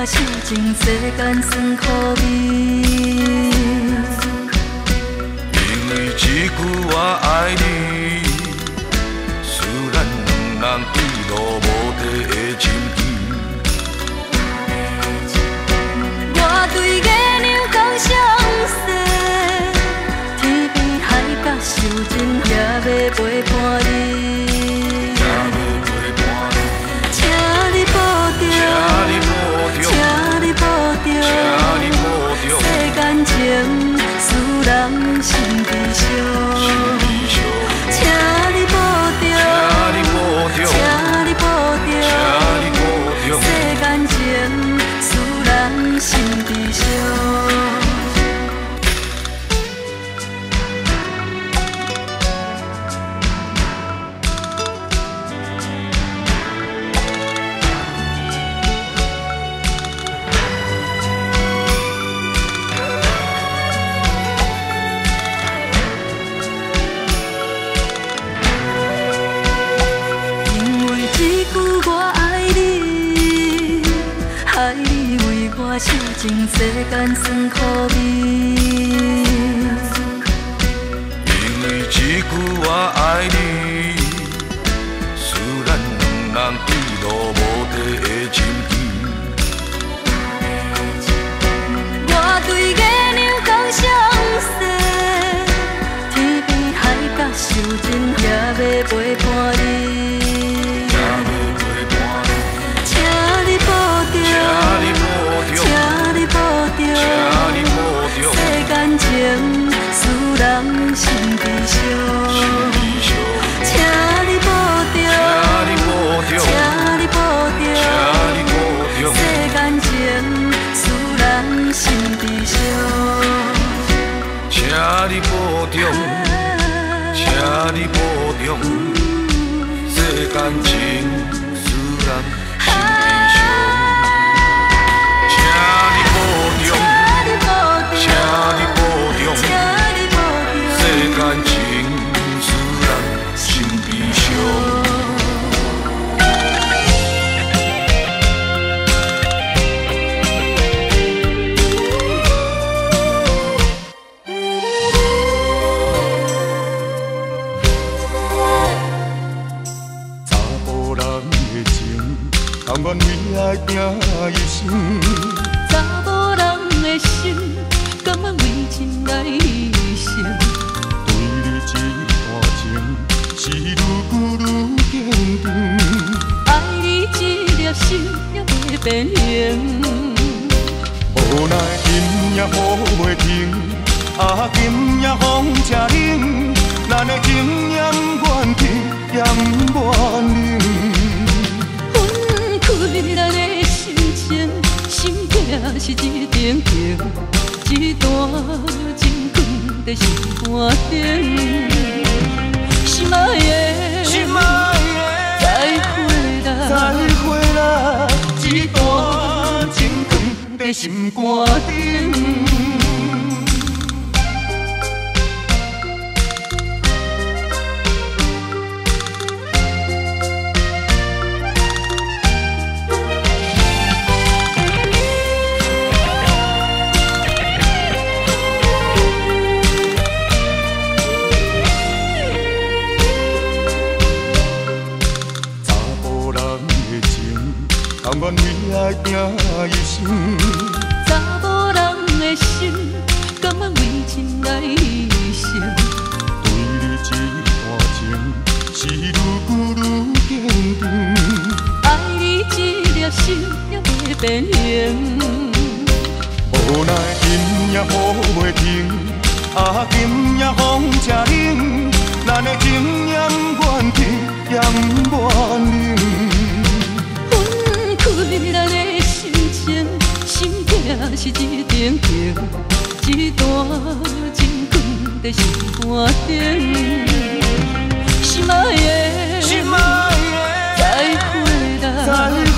我手中世间酸苦味，因为一句我爱你，使咱两人坠落无底的情渊。我对月亮讲相思，天边海角相寻也未。情世间酸苦味。因为一句我爱你，使咱两人对路无地的情意。我对月亮讲相思，天边海角受尽遐的陪伴。无奈今夜雨未停，啊今夜风正冷，咱的情也不愿停，也不愿认。分开咱的心情，心痛是一层层，一段情挂在心肝顶，心爱的。心肝顶。来拼一生。查某人的心，甘愿为情来牺牲。对你这段情，是愈久愈坚定。爱你一粒心也袂变形。无奈今夜雨袂停，啊今夜风正冷，咱的情念怨天也不愿冷。心爱的，心爱再会的，啦，再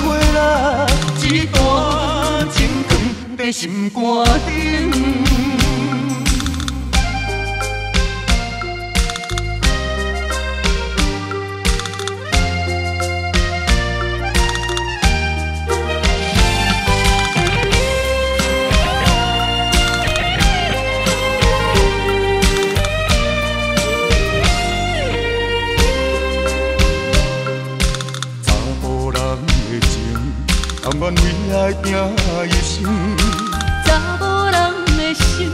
会啦，一段情藏在心。为爱拼一生。查某人的心，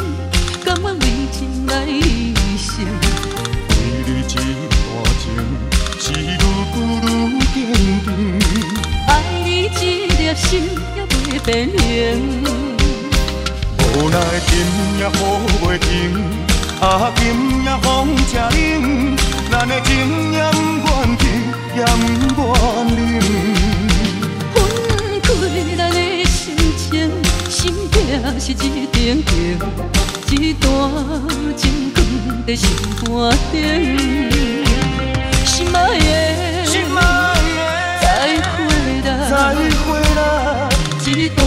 甘愿为情来牺牲。对你这段情，是愈久愈坚定。爱你一粒心也袂变形。无奈今夜雨袂停，啊今夜风正冷，咱的情也不愿停也不愿冷。心痛是一定情，一段情藏在心肝顶。心爱的，心爱的再会的，再，会啦，一段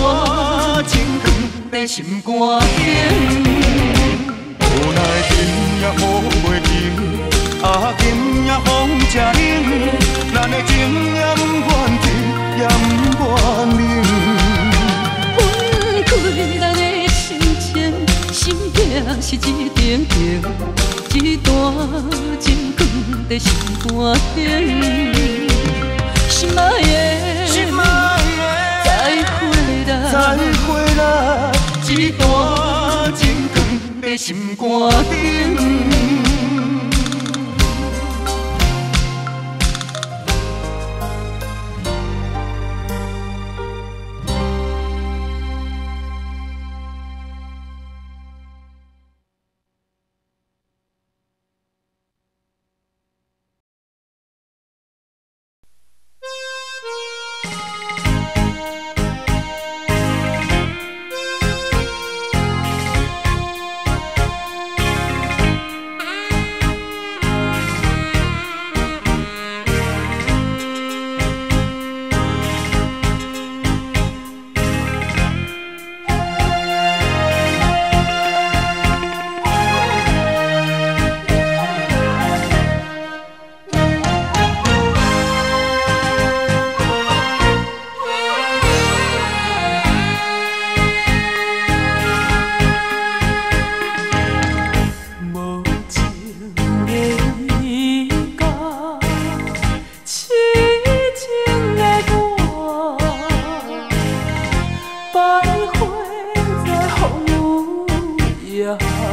情藏在心肝顶。无奈今夜雨袂一段情长在心肝顶。心爱的，心爱再会再，会啦，一段情长在心肝顶。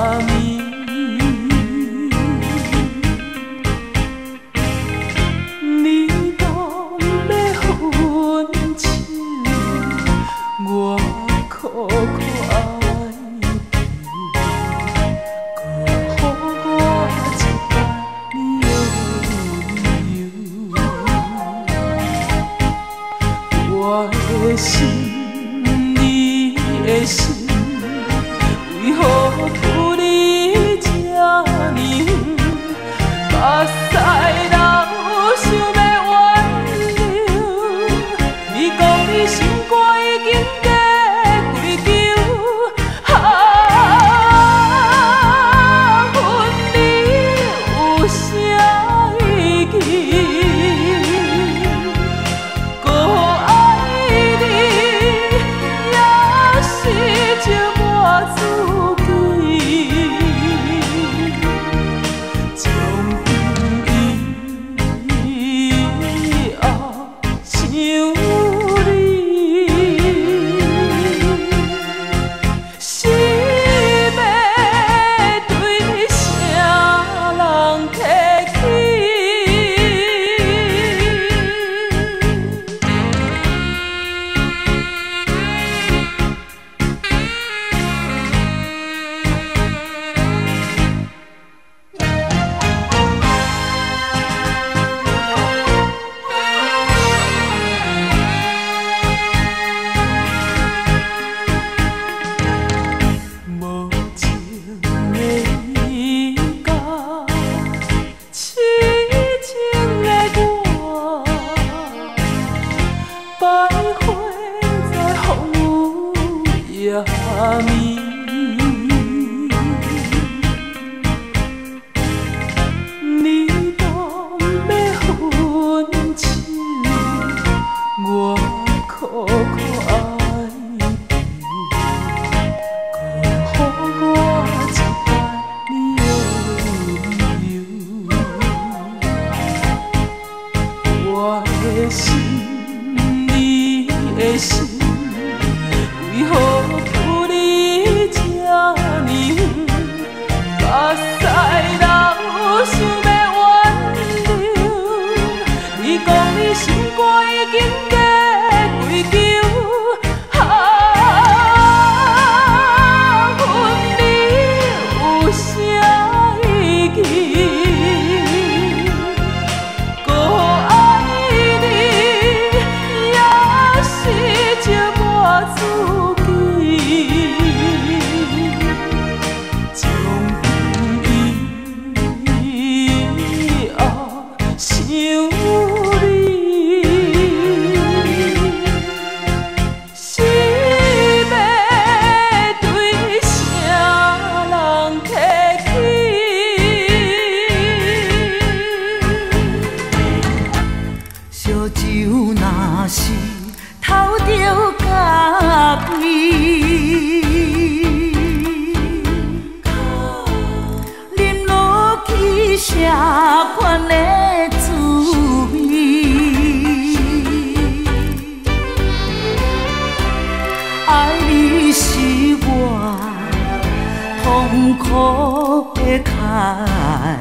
夜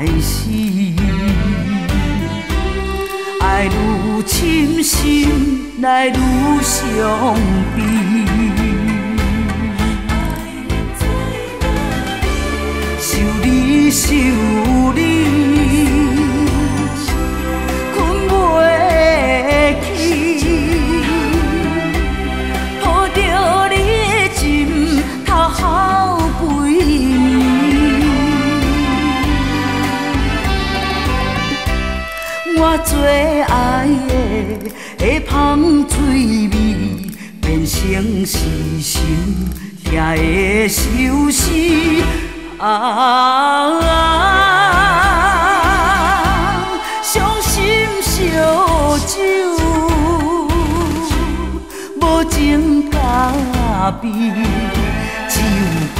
开始，爱愈深心来愈伤悲。想你想你，最爱的的香水味，变成是心痛的相思。啊，伤心烧酒，无情加悲，只有孤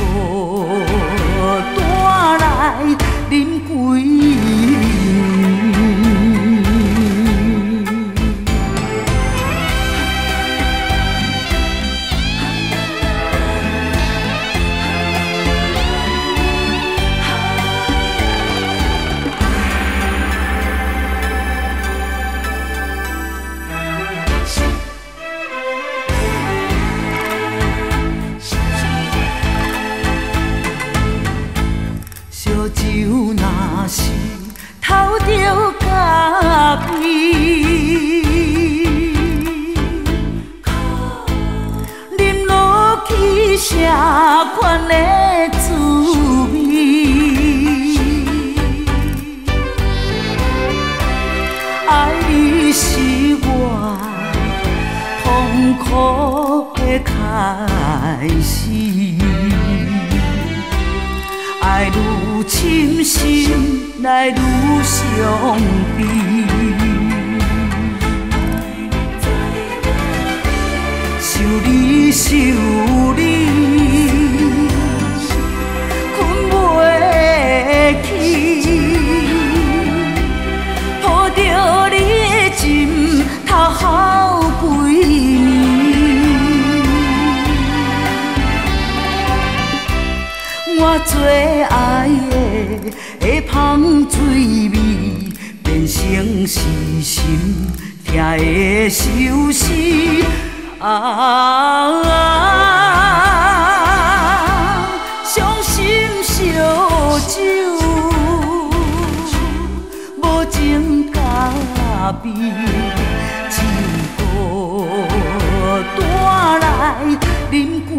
苦的开始。爱愈深心来愈伤悲，想你想最爱的的香水味，变成是心痛的相思。啊，伤心烧酒，无情加悲，只有孤单来饮几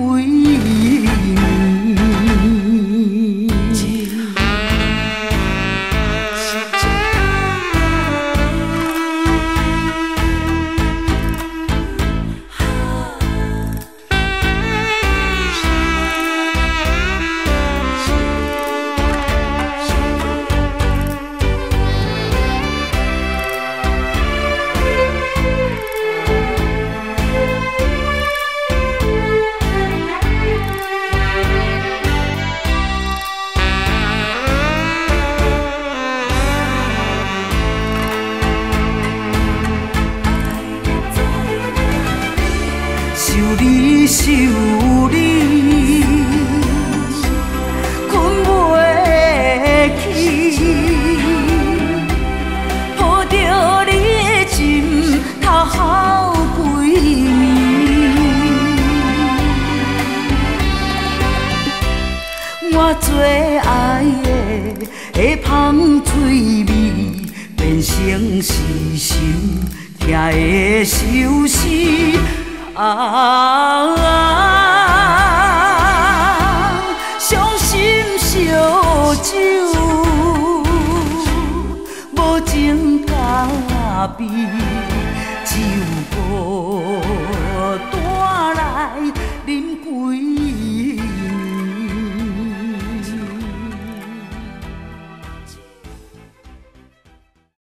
的的香水味，变成是心痛的相思。啊，伤心烧酒，无情加悲，